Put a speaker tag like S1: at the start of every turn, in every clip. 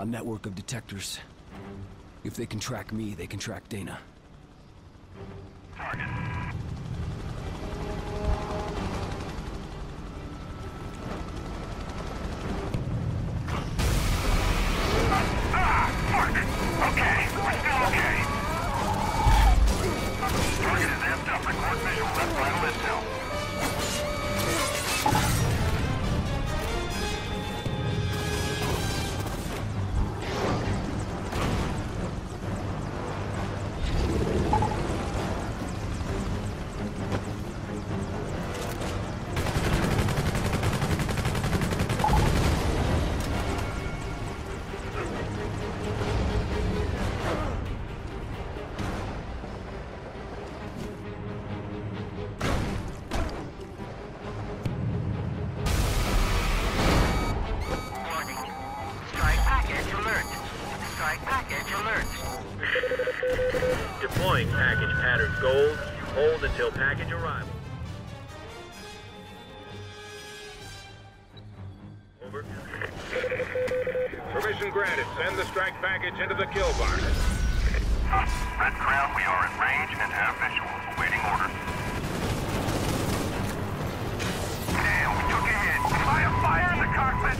S1: A network of detectors. If they can track me, they can track Dana.
S2: Target. Ah! Fuck! Okay,
S3: until package arrival. Over.
S4: Permission granted. Send the strike package into the kill barn.
S2: Red Crown, we are in range and have visuals. Awaiting orders. Damn, we took a hit. Fire, fire in the cockpit!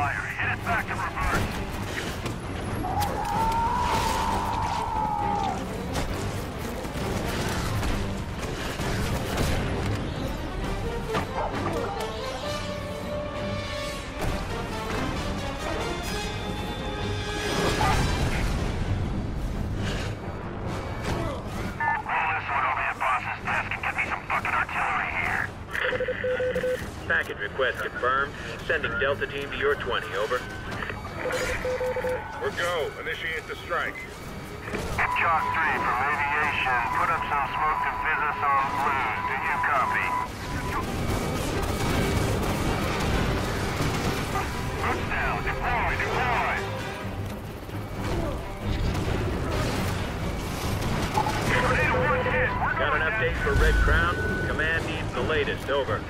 S2: Hit it back in reverse. Roll this one over your boss's desk and get me some fucking artillery here.
S3: Package request confirmed. Sending Delta Team to your 20. Over.
S4: We're go. Initiate the strike.
S2: Chalk 3 from aviation. Put up some smoke to fizz us on blues. Do you copy? Push down. Deploy, deploy. Tornado one hit.
S3: Got an update for Red Crown? Command needs the latest. Over.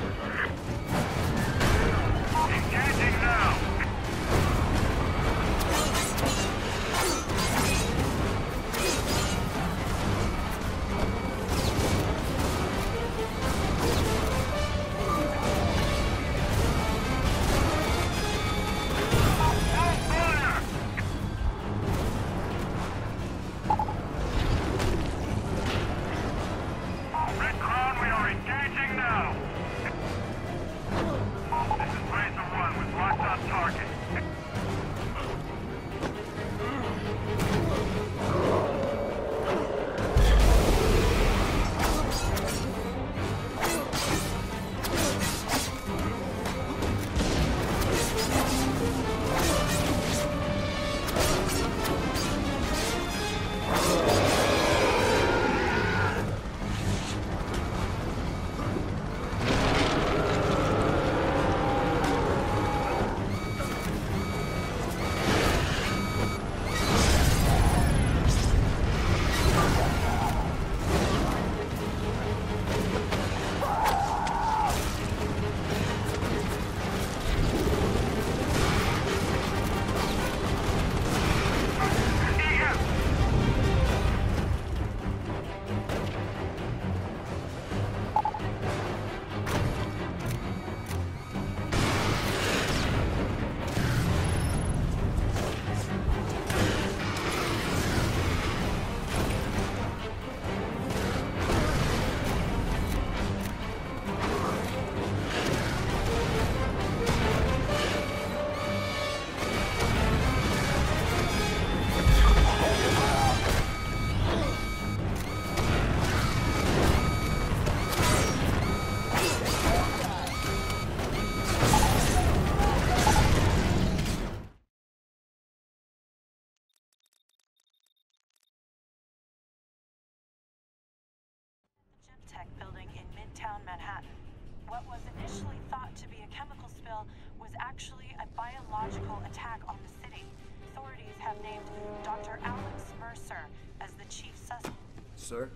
S5: What was initially thought to be a chemical spill was actually a biological attack on the city. Authorities have named Dr. Alex Mercer as the chief suspect.
S1: Sir?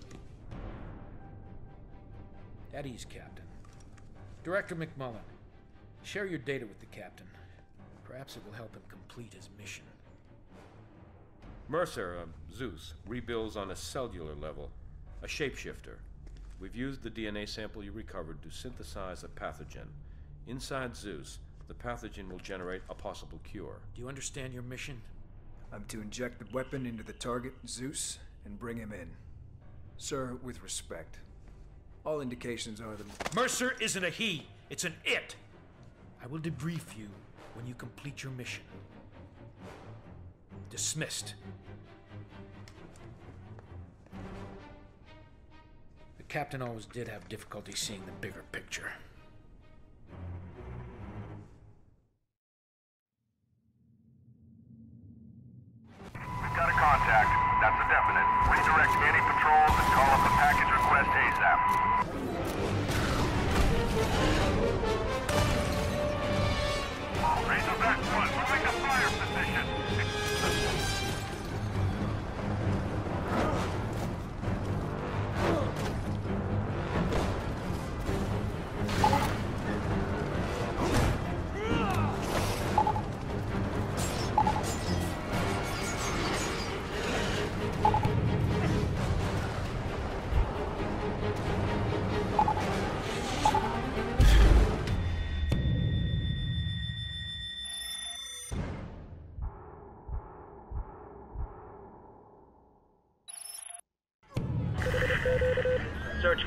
S6: At ease, Captain. Director McMullen, share your data with the Captain. Perhaps it will help him complete his mission.
S7: Mercer, uh, Zeus, rebuilds on a cellular level, a shapeshifter. We've used the DNA sample you recovered to synthesize a pathogen. Inside Zeus, the pathogen will generate a possible cure.
S6: Do you understand your mission?
S8: I'm to inject the weapon into the target, Zeus, and bring him in. Sir, with respect. All indications are that
S6: Mercer isn't a he, it's an it! I will debrief you when you complete your mission. Dismissed. The captain always did have difficulty seeing the bigger picture.
S2: We've got a contact. That's a definite. Redirect any patrols and call up a package request ASAP. Razorback 1, moving to fire position.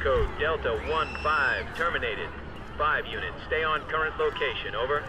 S3: Code Delta 1-5 terminated. 5 units, stay on current location, over.